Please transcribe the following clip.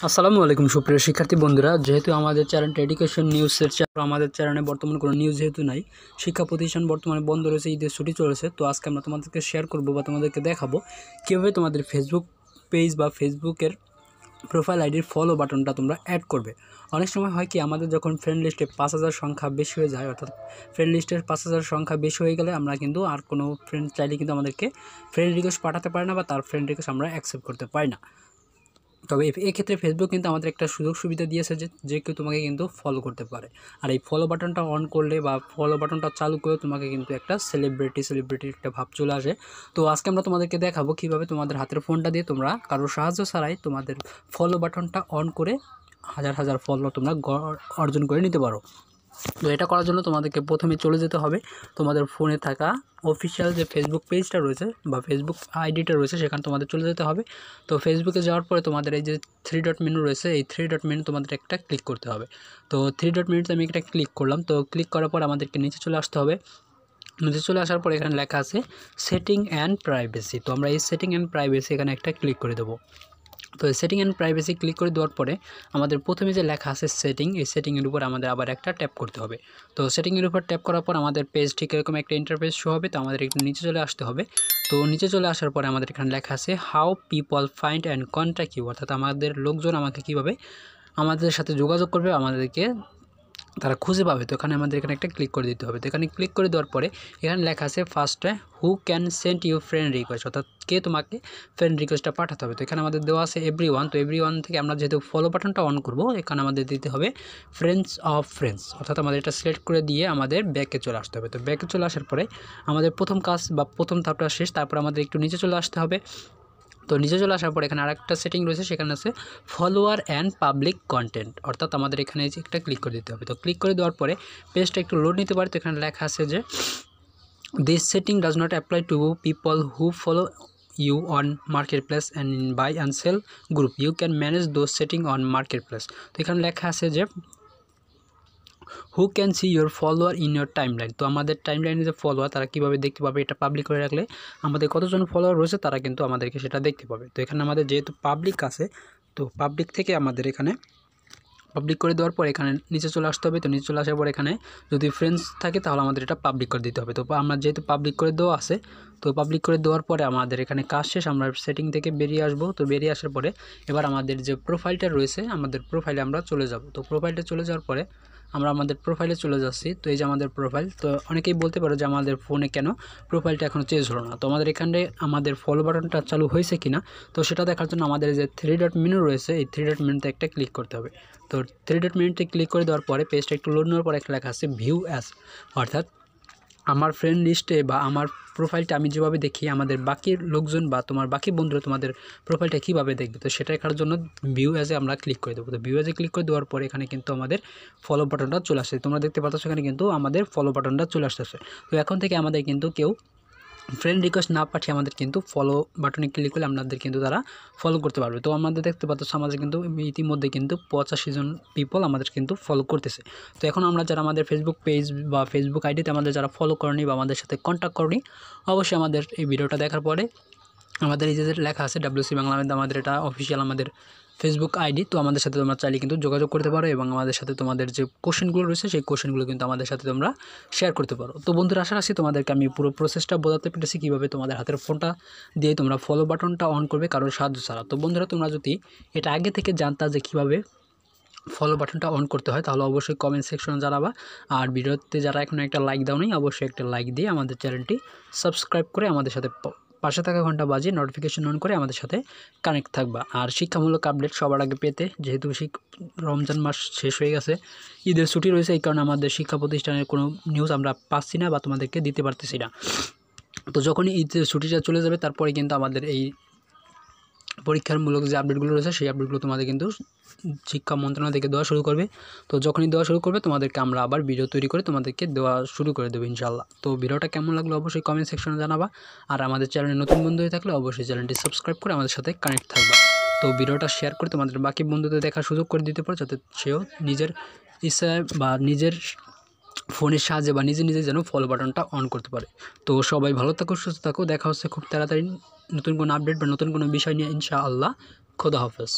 আসসালামু আলাইকুম, সুপ্রিয় শিক্ষার্থী বন্ধুরা। যেহেতু আমাদের চ্যানেলটা এডুকেশন নিউজের চ্যানেল আমাদের চ্যানেলে বর্তমানে কোনো নিউজ যেহেতু নাই, শিক্ষা প্রতিষ্ঠান বর্তমানে বন্ধ রয়েছে, ঈদের ছুটি চলেছে। তো আজকে আমরা তোমাদেরকে শেয়ার করব বা তোমাদেরকে দেখাবো কীভাবে তোমাদের ফেসবুক পেজ বা ফেসবুকের প্রোফাইল আইডির ফলো বাটনটা তোমরা অ্যাড করবে। অনেক সময় হয় কি, আমাদের যখন ফ্রেন্ড লিস্টে পাঁচ হাজার সংখ্যা বেশি হয়ে যায়, অর্থাৎ ফ্রেন্ড লিস্টের পাঁচ হাজার সংখ্যা বেশি হয়ে গেলে আমরা কিন্তু আর কোনো ফ্রেন্ড চাইলে কিন্তু আমাদেরকে ফ্রেন্ড রিকোয়েস্ট পাঠাতে পারি না বা তার ফ্রেন্ড রিকোয়েস্ট আমরা অ্যাকসেপ্ট করতে পারি না। তবে এক্ষেত্রে ফেসবুক কিন্তু আমাদের একটা সুযোগ সুবিধা দিয়েছে যে যে কেউ তোমাকে কিন্তু ফলো করতে পারে। আর এই ফলো বাটনটা অন করলে বা ফলো বাটনটা চালু করে তোমাকে কিন্তু একটা সেলিব্রিটি সেলিব্রিটির একটা ভাব চলে আসে। তো আজকে আমরা তোমাদেরকে দেখাবো কীভাবে তোমাদের হাতের ফোনটা দিয়ে তোমরা কারোর সাহায্য ছাড়াই তোমাদের ফলো বাটনটা অন করে হাজার হাজার ফলো তোমরা অর্জন করে নিতে পারো। তো এটা করার জন্য তোমাদেরকে প্রথমে চলে যেতে হবে তোমাদের ফোনে থাকা অফিসিয়াল যে ফেসবুক পেজটা রয়েছে বা ফেসবুক আইডিটা রয়েছে, সেখানে তোমাদের চলে যেতে হবে। তো ফেসবুকে যাওয়ার পরে তোমাদের এই যে থ্রি ডট মেনু রয়েছে, এই থ্রি ডট মেনু তোমাদের একটা ক্লিক করতে হবে। তো থ্রি ডট মেনুতে আমি একটা ক্লিক করলাম, তো ক্লিক করার পর আমাদেরকে নিচে চলে আসতে হবে। নিচে চলে আসার পর এখানে লেখা আছে সেটিং অ্যান্ড প্রাইভেসি তো আমরা এই সেটিং অ্যান্ড প্রাইভেসি এখানে একটা ক্লিক করে দেবো। তো সেটিং অ্যান্ড প্রাইভেসি ক্লিক করে দেওয়ার পরে আমাদের প্রথমে যে লেখা আছে সেটিং এই সেটিংয়ের উপর আমাদের আবার একটা ট্যাপ করতে হবে। তো সেটিংয়ের উপর ট্যাপ করার পর আমাদের পেজ ঠিক এরকম একটা ইন্টারফেস শো হবে, তো আমাদের একটু নিচে চলে আসতে হবে। তো নিচে চলে আসার পরে আমাদের এখানে লেখা আছে how people find and contact you অর্থাৎ আমাদের লোকজন আমাকে কীভাবে আমাদের সাথে যোগাযোগ করবে, আমাদেরকে তারা খুঁজে পাবে। তো এখানে আমাদের এখানে একটা ক্লিক করে দিতে হবে। তো এখানে ক্লিক করে দেওয়ার পরে এখানে লেখা আছে ফার্স্টে who can send you friend request অর্থাৎ কে তোমাকে ফ্রেন্ড রিকোয়েস্টটা পাঠাতে হবে। তো এখানে আমাদের দেওয়া আছে এভরি ওয়ান তো এভরি ওয়ান থেকে আমরা যেহেতু ফলো বাটনটা অন করব, এখানে আমাদের দিতে হবে ফ্রেন্ডস অফ ফ্রেন্ডস অর্থাৎ আমাদের এটা সিলেক্ট করে দিয়ে আমাদের ব্যাকে চলে আসতে হবে। তো ব্যাকে চলে আসার পরে আমাদের প্রথম কাজ বা প্রথম ধাপটা শেষ। তারপর আমাদের একটু নিচে চলে আসতে হবে। তো নিচে চলে আসার পর এখানে আরেকটা সেটিং রয়েছে, সেখানে আছে ফলোয়ার অ্যান্ড পাবলিক কন্টেন্ট অর্থাৎ আমাদের এখানে একটা ক্লিক করে দিতে হবে। তো ক্লিক করে দেওয়ার পরে পেজটা একটু লোড নিতে পারে। তো এখানে লেখা আছে যে this setting does not apply to people who follow you on marketplace and buy and sell group you can manage those setting on marketplace তো এখানে লেখা আছে যে who can see your follower in your timeline তো আমাদের time লাইনে যে follower তারা কীভাবে দেখতে পাবে এটা পাবলিক করে রাখলে আমাদের কতজন ফলোয়ার রয়েছে তারা কিন্তু আমাদেরকে সেটা দেখতে পাবে। তো এখানে আমাদের যেহেতু পাবলিক আছে, তো পাবলিক থেকে আমাদের এখানে পাবলিক করে দেওয়ার পর এখানে নিচে চলে আসতে হবে। তো নিচে চলে আসার পর এখানে যদি ফ্রেন্ডস থাকে তাহলে আমাদের এটা পাবলিক করে দিতে হবে। তো আমরা যেহেতু পাবলিক করে দেওয়া আছে, তো পাবলিক করে দেওয়ার পরে আমাদের এখানে কাজ শেষ, আমরা সেটিং থেকে বেরিয়ে আসব। তো বেরিয়ে আসার পরে এবার আমাদের যে প্রোফাইলটা রয়েছে, আমাদের প্রোফাইলে আমরা চলে যাব। তো প্রোফাইলটা চলে যাওয়ার পরে আমরা আমাদের প্রোফাইলে চলে যাচ্ছি। তো এই যে আমাদের প্রোফাইল তো অনেকেই বলতে পারো যে আমাদের ফোনে কেন প্রোফাইলটা এখনও চেঞ্জ হলো না। তো আমাদের এখানে আমাদের ফলো বাটনটা চালু হয়েছে কি না তো সেটা দেখার জন্য আমাদের যে থ্রি ডট মেনু রয়েছে, এই থ্রি ডট মেনুতে একটা ক্লিক করতে হবে। তো থ্রি ডট মেনুতে ক্লিক করে দেওয়ার পরে পেজটা একটু লোড নেওয়ার পরে একটা লেখা আছে ভিউ অ্যাস অর্থাৎ আমার ফ্রেন্ড লিস্টে বা আমার প্রোফাইলটা আমি যেভাবে দেখি, আমাদের বাকি লোকজন বা তোমার বাকি বন্ধুরা তোমাদের প্রোফাইলটা কীভাবে দেখবে? তো সেটা দেখার জন্য ভিউ অ্যাজে আমরা ক্লিক করে দেবো। তো ভিউ অ্যাজে ক্লিক করে দেওয়ার পরে এখানে কিন্তু আমাদের ফলো বাটনটা চলে আসছে। তোমরা দেখতে পাচ্ছ এখানে কিন্তু আমাদের ফলো বাটনটা চলে আসতেছে। তো এখন থেকে আমাদের কিন্তু কেউ ফ্রেন্ড রিকোয়েস্ট না পাঠিয়ে আমাদের কিন্তু ফলো বাটনে ক্লিক করলে আপনাদের কিন্তু তারা ফলো করতে পারবে। তো আমাদের দেখতে পাচ্ছ আমাদের কিন্তু ইতিমধ্যে কিন্তু পঁচাশি জন পিপল আমাদের কিন্তু ফলো করতেছে। তো এখন আমরা যারা আমাদের ফেসবুক পেজ বা ফেসবুক আইডিতে আমাদের যারা ফলো করেনি বা আমাদের সাথে কন্ট্যাক্ট করেনি, অবশ্যই আমাদের এই ভিডিওটা দেখার পরে আমাদের এই যে লেখা আছে ডাব্লিউসি বাংলা আমাদের এটা অফিসিয়াল আমাদের ফেসবুক আইডি তো আমাদের সাথে তোমরা চাইলে কিন্তু যোগাযোগ করতে পারো এবং আমাদের সাথে তোমাদের যে কোশ্চেনগুলো রয়েছে, সেই কোশ্চেনগুলো কিন্তু আমাদের সাথে তোমরা শেয়ার করতে পারো। তো বন্ধুরা, আশা রাখছি তোমাদেরকে আমি পুরো প্রসেসটা বোঝাতে পেরেছি, কীভাবে তোমাদের হাতের ফোনটা দিয়ে তোমরা ফলো বাটনটা অন করবে কারোর সাহায্য ছাড়া। তো বন্ধুরা, তোমরা যদি এটা আগে থেকে জানতা যে কীভাবে ফলো বাটনটা অন করতে হয়, তাহলে অবশ্যই কমেন্ট সেকশনে জানাবা। আর ভিডিওতে যারা এখন একটা লাইক দাও নেই অবশ্যই একটা লাইক দিয়ে আমাদের চ্যানেলটি সাবস্ক্রাইব করে আমাদের সাথে পাশে থাকা ঘণ্টা বাজিয়ে নোটিফিকেশন অন করে আমাদের সাথে কানেক্ট থাকবা। আর শিক্ষামূলক আপডেট সবার আগে পেতে, যেহেতু রমজান মাস শেষ হয়ে গেছে, ঈদের ছুটি রয়েছে, এই কারণে আমাদের শিক্ষা প্রতিষ্ঠানের কোনো নিউজ আমরা পাচ্ছি না বা তোমাদেরকে দিতে পারতেছি না। তো যখনই ঈদের ছুটিটা চলে যাবে, তারপরে কিন্তু আমাদের এই পরীক্ষামূলক যে আপডেটগুলো রয়েছে, সেই আপডেটগুলো তোমাদের কিন্তু শিক্ষা মন্ত্রণালয় থেকে দেওয়া শুরু করবে। তো যখনই দেওয়া শুরু করবে, তোমাদেরকে আমরা আবার ভিডিও তৈরি করে তোমাদেরকে দেওয়া শুরু করে দেবো ইনশাল্লাহ তো ভিডিওটা কেমন লাগল অবশ্যই কমেন্ট সেকশনে জানাবা। আর আমাদের চ্যানেলে নতুন বন্ধু হয়ে থাকলে অবশ্যই চ্যানেলটি সাবস্ক্রাইব করে আমাদের সাথে কানেক্ট থাকবা। তো ভিডিওটা শেয়ার করে তোমাদের বাকি বন্ধুদের দেখার সুযোগ করে দিতে পারো, যাতে সেও নিজের ইচ্ছায় বা নিজের ফোনের সাহায্যে বা নিজে নিজে যেন ফলো বাটনটা অন করতে পারে। তো সবাই ভালো থাকো, সুস্থ থাকো, দেখা হচ্ছে খুব তাড়াতাড়ি নতুন কোনো আপডেট বা নতুন কোনো বিষয় নিয়ে ইনশাআল্লাহ খোদা হাফেজ।